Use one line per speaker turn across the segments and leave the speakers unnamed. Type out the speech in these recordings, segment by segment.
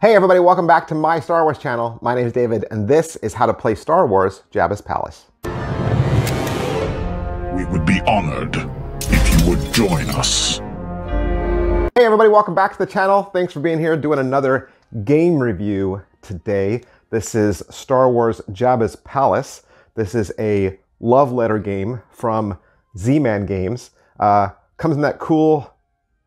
Hey everybody, welcome back to my Star Wars channel. My name is David, and this is how to play Star Wars Jabba's Palace.
We would be honored if you would join us.
Hey everybody, welcome back to the channel. Thanks for being here doing another game review today. This is Star Wars Jabba's Palace. This is a love letter game from Z-Man Games. Uh, comes in that cool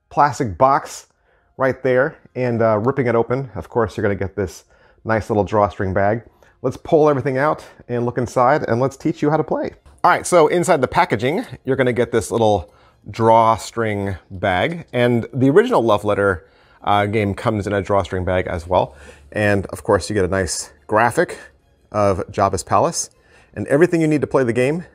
plastic box right there and uh, ripping it open. Of course, you're gonna get this nice little drawstring bag. Let's pull everything out and look inside and let's teach you how to play. All right, so inside the packaging, you're gonna get this little drawstring bag. And the original Love Letter uh, game comes in a drawstring bag as well. And of course, you get a nice graphic of Jabba's Palace. And everything you need to play the game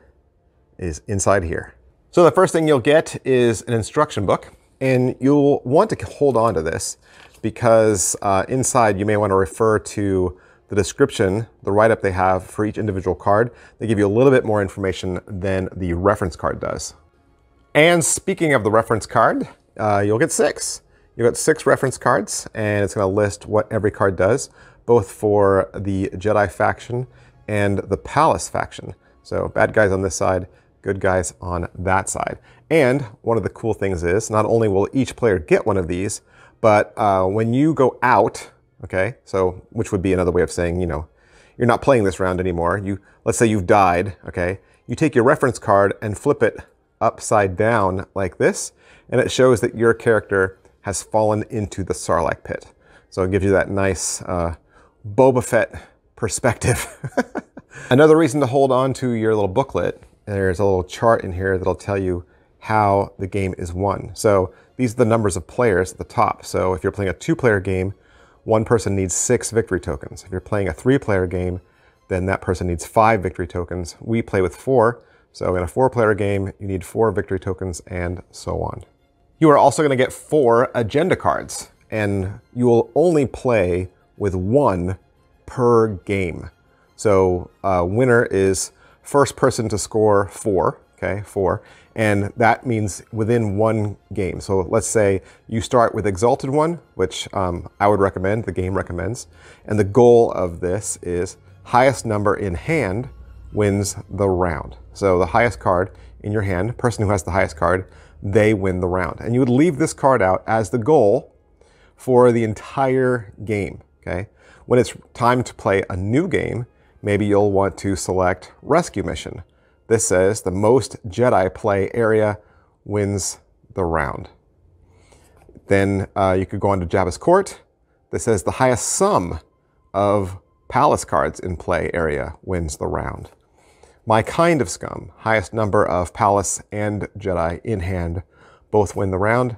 is inside here. So the first thing you'll get is an instruction book. And you'll want to hold on to this because uh, inside you may want to refer to the description, the write-up they have for each individual card. They give you a little bit more information than the reference card does. And speaking of the reference card, uh, you'll get six. You'll get six reference cards, and it's going to list what every card does, both for the Jedi faction and the Palace faction. So bad guys on this side, good guys on that side. And one of the cool things is not only will each player get one of these, but uh, when you go out, okay, so which would be another way of saying, you know, you're not playing this round anymore. You let's say you've died, okay? You take your reference card and flip it upside down like this, and it shows that your character has fallen into the Sarlacc pit. So it gives you that nice uh, Boba Fett perspective. Another reason to hold on to your little booklet, there's a little chart in here that'll tell you how the game is won. So these are the numbers of players at the top. So if you're playing a two-player game, one person needs six victory tokens. If you're playing a three-player game, then that person needs five victory tokens. We play with four, so in a four-player game, you need four victory tokens and so on. You are also going to get four agenda cards, and you will only play with one per game. So uh, winner is first person to score four, okay, four, and that means within one game. So let's say you start with Exalted One, which um, I would recommend, the game recommends. And the goal of this is highest number in hand wins the round. So the highest card in your hand, person who has the highest card, they win the round. And you would leave this card out as the goal for the entire game, okay? When it's time to play a new game, maybe you'll want to select Rescue Mission. This says the most Jedi play area wins the round. Then uh, you could go on to Jabba's Court. This says the highest sum of palace cards in play area wins the round. My kind of scum, highest number of palace and Jedi in hand, both win the round.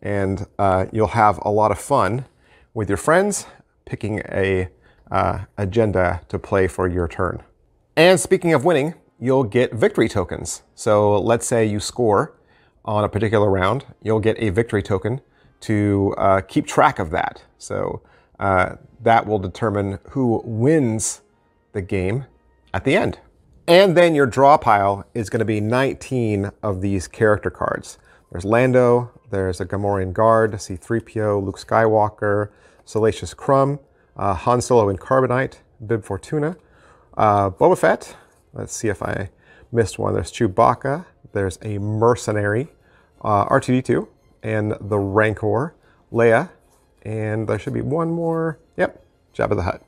And uh, you'll have a lot of fun with your friends picking a uh, agenda to play for your turn. And speaking of winning, you'll get victory tokens. So let's say you score on a particular round, you'll get a victory token to uh, keep track of that. So uh, that will determine who wins the game at the end. And then your draw pile is going to be 19 of these character cards. There's Lando, there's a Gamorrean Guard, C-3PO, Luke Skywalker, Salacious Crumb, uh, Han Solo in Carbonite, Bib Fortuna, uh, Boba Fett, Let's see if I missed one. There's Chewbacca. There's a Mercenary, uh, R2-D2, and the Rancor, Leia, and there should be one more. Yep, Jabba the Hutt.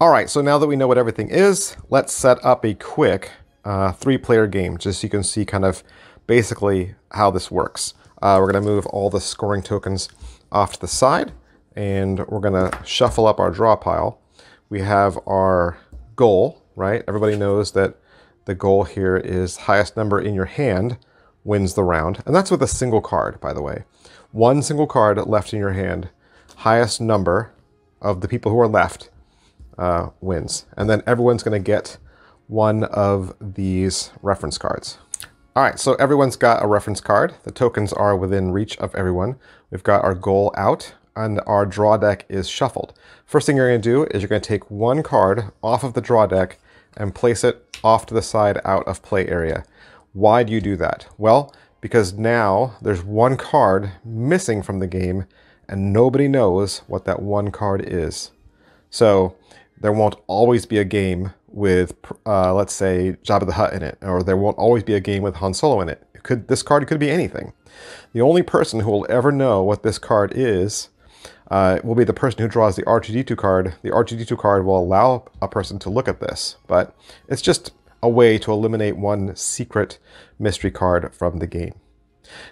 All right, so now that we know what everything is, let's set up a quick uh, three-player game, just so you can see kind of basically how this works. Uh, we're gonna move all the scoring tokens off to the side, and we're gonna shuffle up our draw pile. We have our goal, right? Everybody knows that the goal here is highest number in your hand wins the round. And that's with a single card, by the way. One single card left in your hand, highest number of the people who are left uh, wins. And then everyone's going to get one of these reference cards. All right, so everyone's got a reference card. The tokens are within reach of everyone. We've got our goal out and our draw deck is shuffled. First thing you're going to do is you're going to take one card off of the draw deck and place it off to the side out of play area. Why do you do that? Well, because now there's one card missing from the game and nobody knows what that one card is. So there won't always be a game with, uh, let's say, Jabba the Hutt in it, or there won't always be a game with Han Solo in it. it could this card could be anything. The only person who will ever know what this card is uh, will be the person who draws the R2D2 card. The R2D2 card will allow a person to look at this, but it's just a way to eliminate one secret mystery card from the game.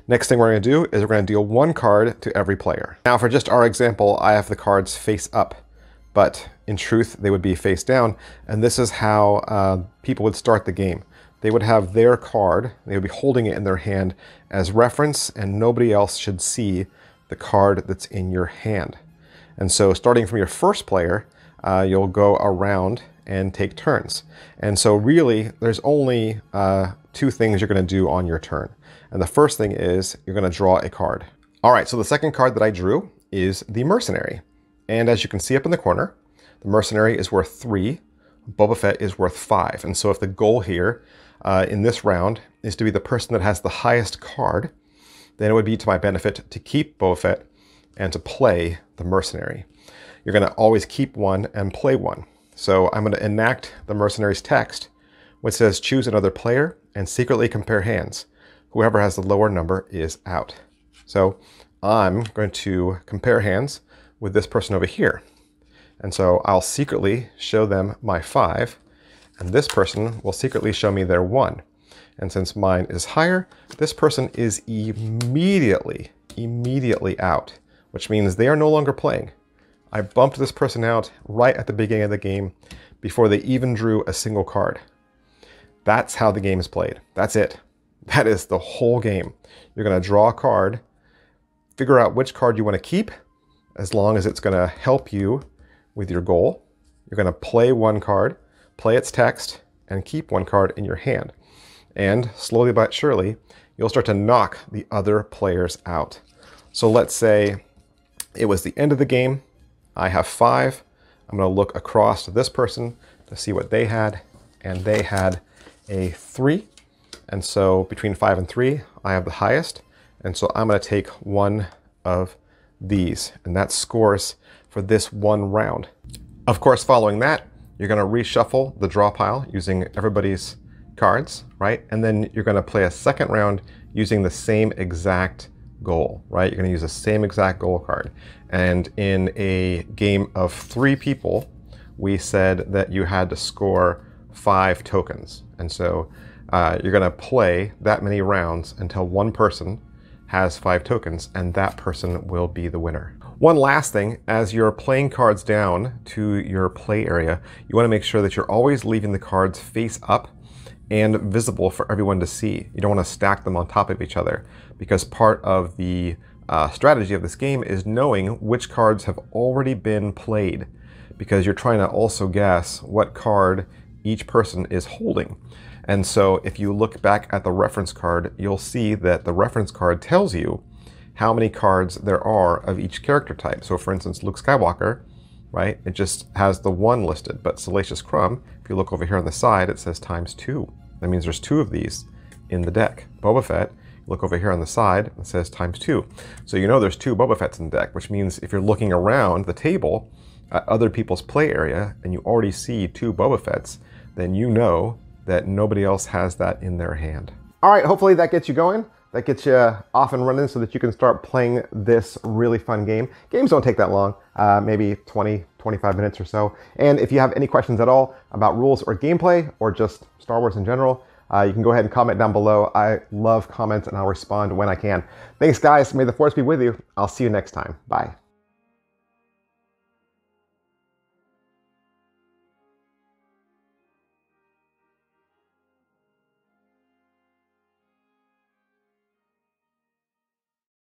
Next thing we're going to do is we're going to deal one card to every player. Now for just our example, I have the cards face up, but in truth they would be face down, and this is how uh, people would start the game. They would have their card, they would be holding it in their hand as reference, and nobody else should see the card that's in your hand. And so starting from your first player, uh, you'll go around and take turns. And so really, there's only uh, two things you're going to do on your turn. And the first thing is you're going to draw a card. All right, so the second card that I drew is the Mercenary. And as you can see up in the corner, the Mercenary is worth three, Boba Fett is worth five. And so if the goal here uh, in this round is to be the person that has the highest card, then it would be to my benefit to keep Boba Fett and to play the Mercenary. You're going to always keep one and play one. So I'm going to enact the Mercenary's text, which says choose another player and secretly compare hands. Whoever has the lower number is out. So I'm going to compare hands with this person over here. And so I'll secretly show them my five, and this person will secretly show me their one. And since mine is higher, this person is immediately, immediately out, which means they are no longer playing. I bumped this person out right at the beginning of the game before they even drew a single card. That's how the game is played. That's it. That is the whole game. You're going to draw a card, figure out which card you want to keep, as long as it's going to help you with your goal. You're going to play one card, play its text, and keep one card in your hand. And slowly but surely, you'll start to knock the other players out. So let's say it was the end of the game. I have five. I'm going to look across to this person to see what they had, and they had a three. And so between five and three, I have the highest. And so I'm going to take one of these, and that scores for this one round. Of course, following that, you're going to reshuffle the draw pile using everybody's cards, right? And then you're going to play a second round using the same exact goal, right? You're going to use the same exact goal card. And in a game of three people, we said that you had to score five tokens. And so uh, you're going to play that many rounds until one person has five tokens, and that person will be the winner. One last thing, as you're playing cards down to your play area, you want to make sure that you're always leaving the cards face up and visible for everyone to see. You don't want to stack them on top of each other because part of the uh, strategy of this game is knowing which cards have already been played because you're trying to also guess what card each person is holding. And so if you look back at the reference card, you'll see that the reference card tells you how many cards there are of each character type. So for instance, Luke Skywalker, right, it just has the one listed, but Salacious Crumb, if you look over here on the side, it says times two. That means there's two of these in the deck. Boba Fett, look over here on the side, it says times two. So you know there's two Boba Fetts in the deck, which means if you're looking around the table at other people's play area and you already see two Boba Fetts, then you know that nobody else has that in their hand. All right, hopefully that gets you going. That gets you off and running so that you can start playing this really fun game. Games don't take that long, uh, maybe 20, 25 minutes or so. And if you have any questions at all about rules or gameplay or just Star Wars in general, uh, you can go ahead and comment down below. I love comments and I'll respond when I can. Thanks, guys. May the force be with you. I'll see you next time. Bye.